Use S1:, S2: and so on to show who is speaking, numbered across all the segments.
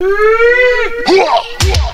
S1: 呜！吼！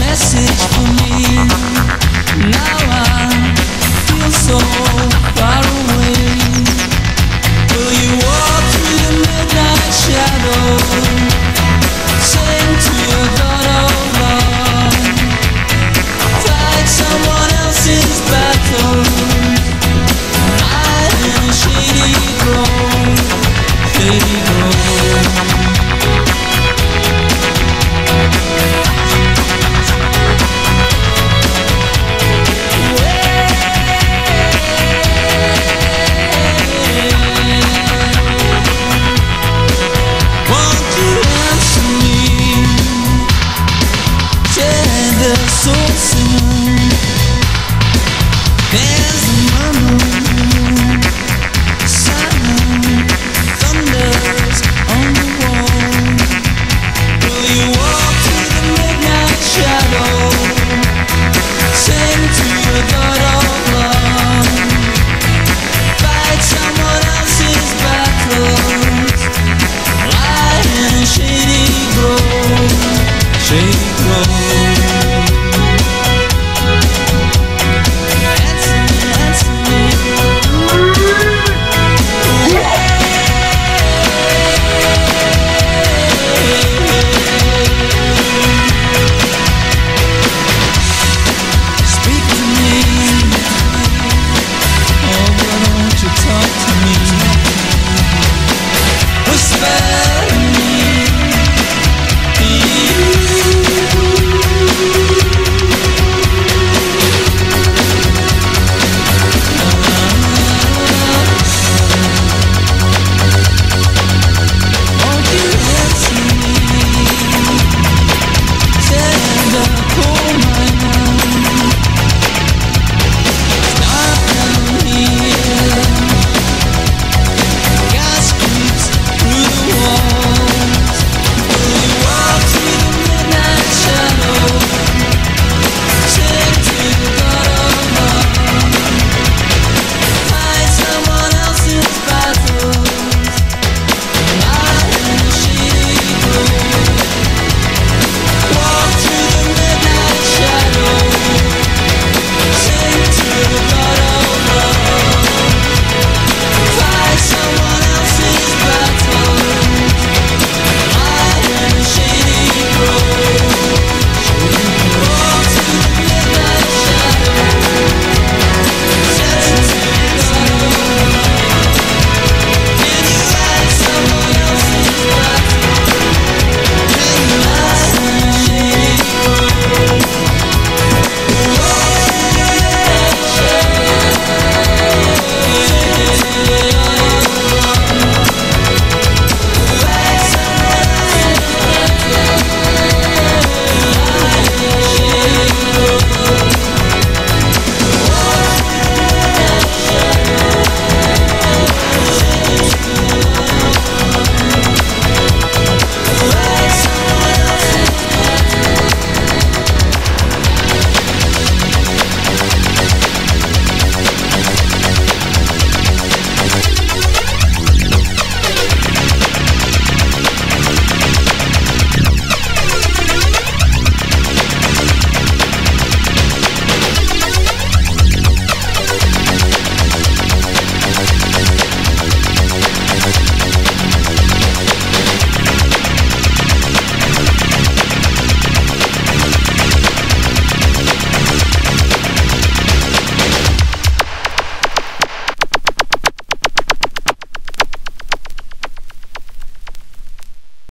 S1: message for me. Now I feel so.